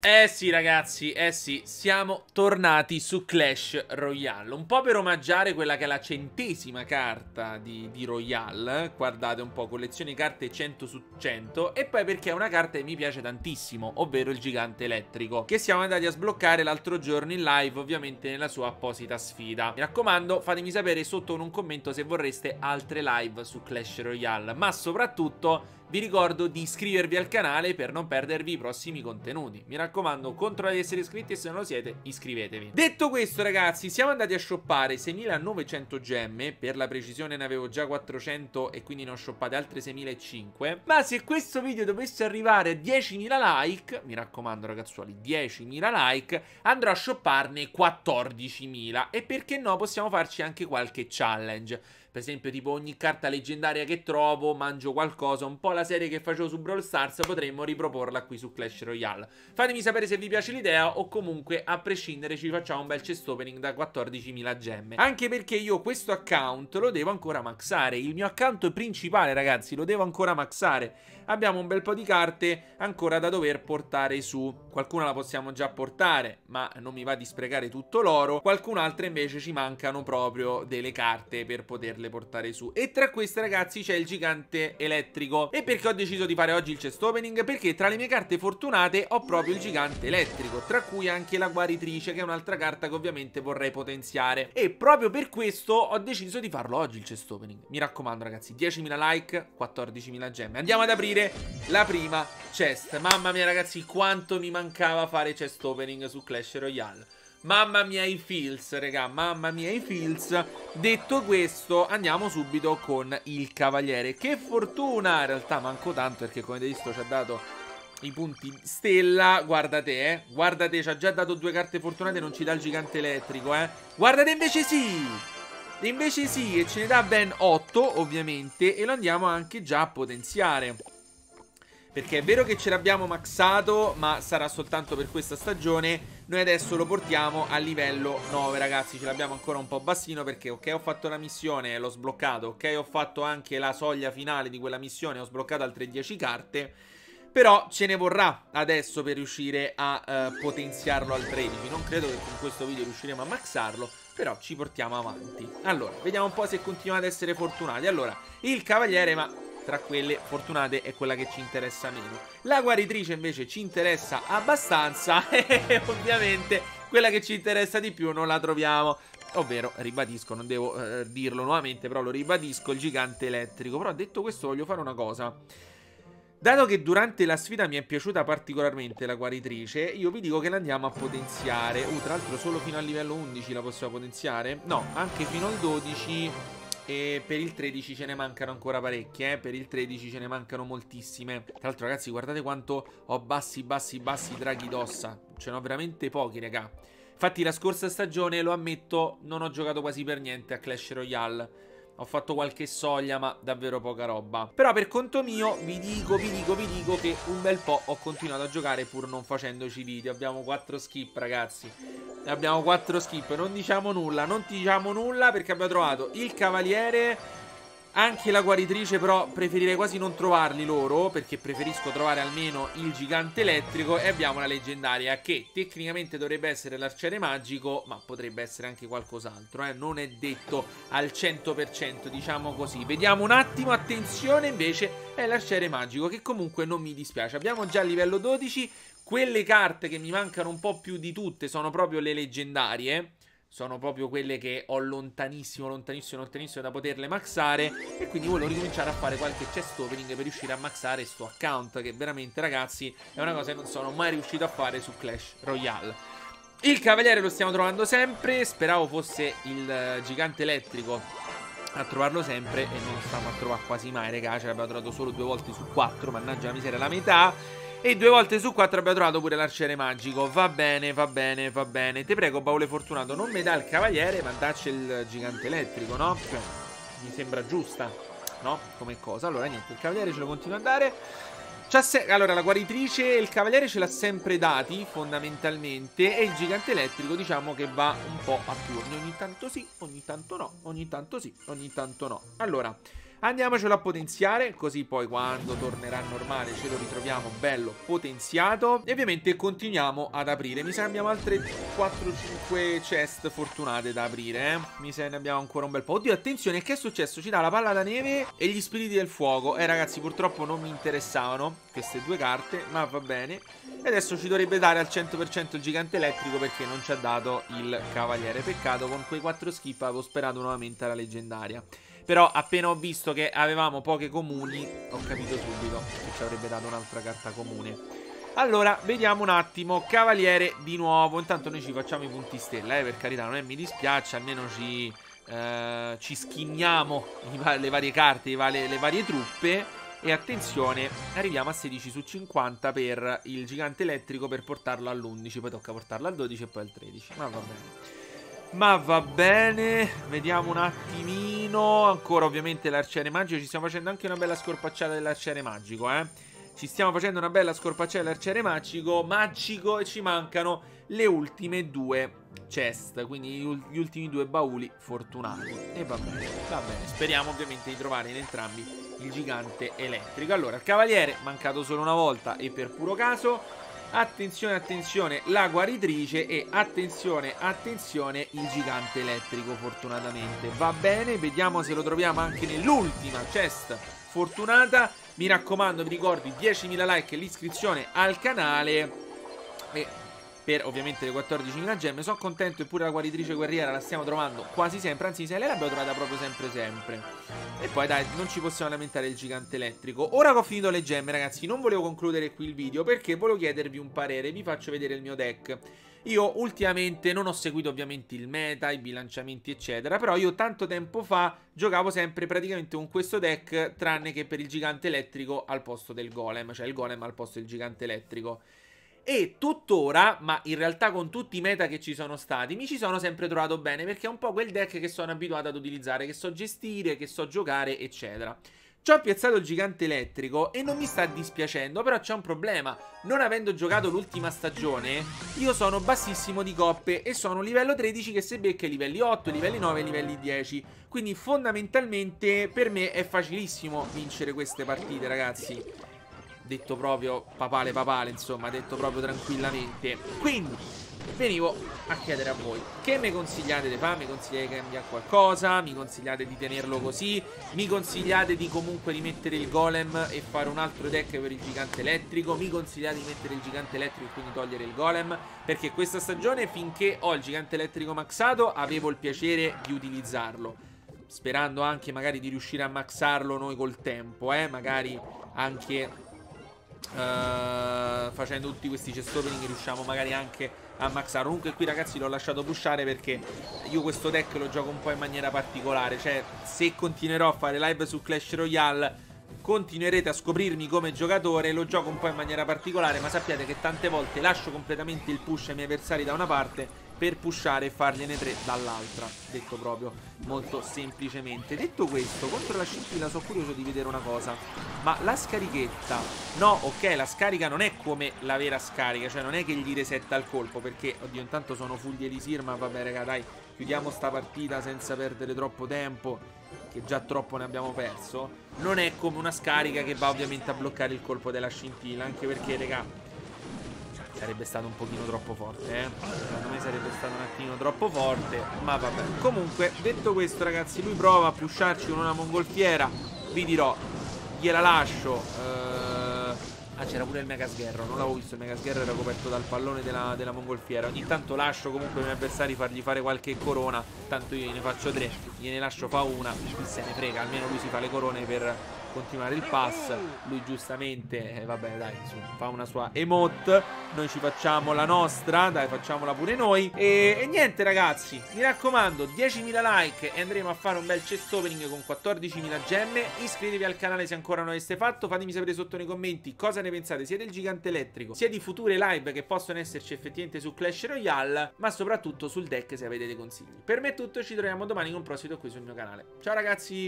Eh sì ragazzi, eh sì, siamo tornati su Clash Royale. Un po' per omaggiare quella che è la centesima carta di, di Royale. Guardate un po', collezione carte 100 su 100 E poi perché è una carta che mi piace tantissimo, ovvero il gigante elettrico Che siamo andati a sbloccare l'altro giorno in live, ovviamente nella sua apposita sfida. Mi raccomando, fatemi sapere sotto in un commento se vorreste altre live su Clash Royale. Ma soprattutto vi ricordo di iscrivervi al canale per non perdervi i prossimi contenuti. Mi raccomando, controllate di essere iscritti e se non lo siete, iscrivetevi. Detto questo, ragazzi, siamo andati a shoppare 6900 gemme. Per la precisione ne avevo già 400 e quindi ne ho shoppate altre 6005. Ma se questo video dovesse arrivare a 10.000 like, mi raccomando ragazzuoli, 10.000 like, andrò a shopparne 14.000. E perché no, possiamo farci anche qualche challenge. Per esempio, tipo ogni carta leggendaria che trovo, mangio qualcosa, un po' la serie che facevo su Brawl Stars, potremmo riproporla qui su Clash Royale. Fatemi sapere se vi piace l'idea o comunque, a prescindere, ci facciamo un bel chest opening da 14.000 gemme. Anche perché io questo account lo devo ancora maxare. Il mio account principale, ragazzi, lo devo ancora maxare. Abbiamo un bel po' di carte ancora da dover portare su. Qualcuna la possiamo già portare, ma non mi va di sprecare tutto l'oro. Qualcun'altra invece ci mancano proprio delle carte per poterle portare su. E tra queste, ragazzi, c'è il gigante elettrico. E perché ho deciso di fare oggi il chest opening? Perché tra le mie carte fortunate ho proprio il gigante elettrico, tra cui anche la guaritrice, che è un'altra carta che ovviamente vorrei potenziare. E proprio per questo ho deciso di farlo oggi il chest opening. Mi raccomando, ragazzi, 10.000 like, 14.000 gemme. Andiamo ad aprire aprire la prima chest. Mamma mia ragazzi, quanto mi mancava fare chest opening su Clash Royale. Mamma mia i feels, raga, mamma mia i feels. Detto questo, andiamo subito con il cavaliere. Che fortuna! In realtà manco tanto perché come avete visto ci ha dato i punti stella. Guardate, eh. Guardate, ci ha già dato due carte fortunate, non ci dà il gigante elettrico, eh. Guardate invece sì! Invece sì, e ce ne dà ben 8 ovviamente e lo andiamo anche già a potenziare. Perché è vero che ce l'abbiamo maxato, ma sarà soltanto per questa stagione. Noi adesso lo portiamo a livello 9, ragazzi. Ce l'abbiamo ancora un po' bassino perché, ok, ho fatto la missione e l'ho sbloccato. Ok, ho fatto anche la soglia finale di quella missione, ho sbloccato altre 10 carte. Però ce ne vorrà adesso per riuscire a uh, potenziarlo al 13. Non credo che con questo video riusciremo a maxarlo. Però ci portiamo avanti. Allora, vediamo un po' se continuate ad essere fortunati. Allora, il cavaliere, ma tra quelle fortunate è quella che ci interessa meno. La guaritrice invece ci interessa abbastanza e ovviamente quella che ci interessa di più non la troviamo. Ovvero, ribadisco, non devo eh, dirlo nuovamente, però lo ribadisco, il gigante elettrico. Però detto questo voglio fare una cosa. Dato che durante la sfida mi è piaciuta particolarmente la guaritrice, io vi dico che l'andiamo a potenziare. Uh, tra l'altro solo fino al livello 11 la possiamo potenziare? No, anche fino al 12 e per il 13 ce ne mancano ancora parecchie, eh? Per il 13 ce ne mancano moltissime. Tra l'altro, ragazzi, guardate quanto ho bassi, bassi, bassi draghi d'ossa. Ce n'ho veramente pochi, raga. Infatti, la scorsa stagione, lo ammetto, non ho giocato quasi per niente a Clash Royale. Ho fatto qualche soglia, ma davvero poca roba. Però per conto mio vi dico, vi dico, vi dico che un bel po' ho continuato a giocare pur non facendoci video. Abbiamo 4 skip, ragazzi. Abbiamo 4 skip. Non diciamo nulla, non diciamo nulla perché abbiamo trovato il cavaliere anche la guaritrice però preferirei quasi non trovarli loro Perché preferisco trovare almeno il gigante elettrico E abbiamo la leggendaria che tecnicamente dovrebbe essere l'arciere magico Ma potrebbe essere anche qualcos'altro eh? Non è detto al 100% diciamo così. Vediamo un attimo, attenzione invece è l'arciere magico Che comunque non mi dispiace. Abbiamo già il livello 12 Quelle carte che mi mancano un po' più di tutte sono proprio le leggendarie sono proprio quelle che ho lontanissimo, lontanissimo, lontanissimo da poterle maxare. E quindi volevo ricominciare a fare qualche chest opening per riuscire a maxare sto account che veramente ragazzi è una cosa che non sono mai riuscito a fare su Clash Royale. Il cavaliere lo stiamo trovando sempre, speravo fosse il gigante elettrico a trovarlo sempre. E non lo stiamo a trovare quasi mai, raga, ce l'abbiamo trovato solo due volte su quattro, mannaggia la miseria, la metà. E due volte su quattro abbiamo trovato pure l'arciere magico. Va bene, va bene, va bene. Te prego, Paolo Fortunato, non mi dà il cavaliere, ma dacci il gigante elettrico, no? Cioè, mi sembra giusta, no? Come cosa. Allora, niente, il cavaliere ce lo continua a dare. Allora, la guaritrice e il cavaliere ce l'ha sempre dati, fondamentalmente, e il gigante elettrico diciamo che va un po' a turni. Ogni tanto sì, ogni tanto no, ogni tanto sì, ogni tanto no. Allora, Andiamocelo a potenziare, così poi quando tornerà normale ce lo ritroviamo bello potenziato. E ovviamente continuiamo ad aprire. Mi sa che abbiamo altre 4-5 chest fortunate da aprire, eh. Mi sa che ne abbiamo ancora un bel po'. Oddio, attenzione, che è successo? Ci dà la palla da neve e gli spiriti del fuoco. Eh, ragazzi, purtroppo non mi interessavano queste due carte, ma va bene. E adesso ci dovrebbe dare al 100% il gigante elettrico perché non ci ha dato il cavaliere. Peccato, con quei 4 skip avevo sperato nuovamente alla leggendaria. Però appena ho visto che avevamo poche comuni Ho capito subito che ci avrebbe dato un'altra carta comune. Allora, vediamo un attimo. Cavaliere di nuovo. Intanto noi ci facciamo i punti stella, eh, per carità. Non è mi dispiace, almeno ci, eh, ci schigniamo le varie carte, le varie truppe. E attenzione, arriviamo a 16 su 50 per il gigante elettrico per portarlo all'11 Poi tocca portarlo al 12 e poi al 13 Ma va bene ma va bene, vediamo un attimino. Ancora ovviamente l'arciere magico. Ci stiamo facendo anche una bella scorpacciata dell'arciere magico, eh. Ci stiamo facendo una bella scorpacciata dell'arciere magico, magico e ci mancano le ultime due chest, quindi gli ultimi due bauli fortunati. E va bene, va bene. Speriamo ovviamente di trovare in entrambi il gigante elettrico. Allora, il cavaliere mancato solo una volta e per puro caso. Attenzione, attenzione, la guaritrice e attenzione, attenzione, il gigante elettrico fortunatamente. Va bene, vediamo se lo troviamo anche nell'ultima chest fortunata. Mi raccomando, vi ricordo 10.000 like e l'iscrizione al canale. E per ovviamente le 14.000 gemme. Sono contento eppure la guaritrice guerriera la stiamo trovando quasi sempre, anzi se lei l'abbiamo trovata proprio sempre sempre. E poi dai, non ci possiamo lamentare il gigante elettrico. Ora che ho finito le gemme ragazzi, non volevo concludere qui il video perché volevo chiedervi un parere, vi faccio vedere il mio deck. Io ultimamente non ho seguito ovviamente il meta, i bilanciamenti eccetera, però io tanto tempo fa giocavo sempre praticamente con questo deck tranne che per il gigante elettrico al posto del golem, cioè il golem al posto del gigante elettrico. E tuttora, ma in realtà con tutti i meta che ci sono stati, mi ci sono sempre trovato bene perché è un po' quel deck che sono abituato ad utilizzare, che so gestire, che so giocare, eccetera. Ci ho piazzato il gigante elettrico e non mi sta dispiacendo, però c'è un problema. Non avendo giocato l'ultima stagione, io sono bassissimo di coppe e sono livello 13 che se becca i livelli 8, livelli 9 e livelli 10. Quindi fondamentalmente per me è facilissimo vincere queste partite, ragazzi detto proprio papale papale, insomma, detto proprio tranquillamente. Quindi, venivo a chiedere a voi, che mi consigliate di fare? Mi consigliate di cambiare qualcosa? Mi consigliate di tenerlo così? Mi consigliate di comunque rimettere il golem e fare un altro deck per il gigante elettrico? Mi consigliate di mettere il gigante elettrico e quindi togliere il golem? Perché questa stagione, finché ho il gigante elettrico maxato, avevo il piacere di utilizzarlo sperando anche magari di riuscire a maxarlo noi col tempo, eh, magari anche Uh, facendo tutti questi chest opening riusciamo magari anche a maxare. Comunque qui ragazzi l'ho lasciato pushare perché io questo deck lo gioco un po' in maniera particolare. Cioè se continuerò a fare live su Clash Royale continuerete a scoprirmi come giocatore Lo gioco un po' in maniera particolare ma sappiate che tante volte lascio completamente il push ai miei avversari da una parte per pushare e fargliene tre dall'altra detto proprio molto semplicemente. Detto questo contro la scintilla sono curioso di vedere una cosa ma la scarichetta no ok la scarica non è come la vera scarica cioè non è che gli resetta il colpo perché oddio intanto sono full di elisir ma vabbè raga dai chiudiamo sta partita senza perdere troppo tempo che già troppo ne abbiamo perso. Non è come una scarica che va ovviamente a bloccare il colpo della scintilla anche perché raga Sarebbe stato un pochino troppo forte, eh. Secondo me sarebbe stato un attimo troppo forte. Ma vabbè. Comunque, detto questo, ragazzi, lui prova a pusharci con una mongolfiera. Vi dirò, gliela lascio. Eh... Ah, c'era pure il Mega Sgherro. Non l'avevo visto. Il Mega Sgherro era coperto dal pallone della, della mongolfiera. Ogni tanto lascio comunque ai miei avversari fargli fare qualche corona. Tanto io ne faccio tre. Gliene lascio fa una. Se ne frega. Almeno lui si fa le corone per continuare il pass. Lui giustamente, eh, vabbè dai, su, fa una sua emote. Noi ci facciamo la nostra, dai facciamola pure noi. E, e niente ragazzi, mi raccomando 10.000 like e andremo a fare un bel chest opening con 14.000 gemme. Iscrivetevi al canale se ancora non l'avete fatto Fatemi sapere sotto nei commenti cosa ne pensate. Sia del gigante elettrico Sia di future live che possono esserci effettivamente su Clash Royale Ma soprattutto sul deck se avete dei consigli. Per me è tutto, ci troviamo domani con un prossimo qui sul mio canale. Ciao ragazzi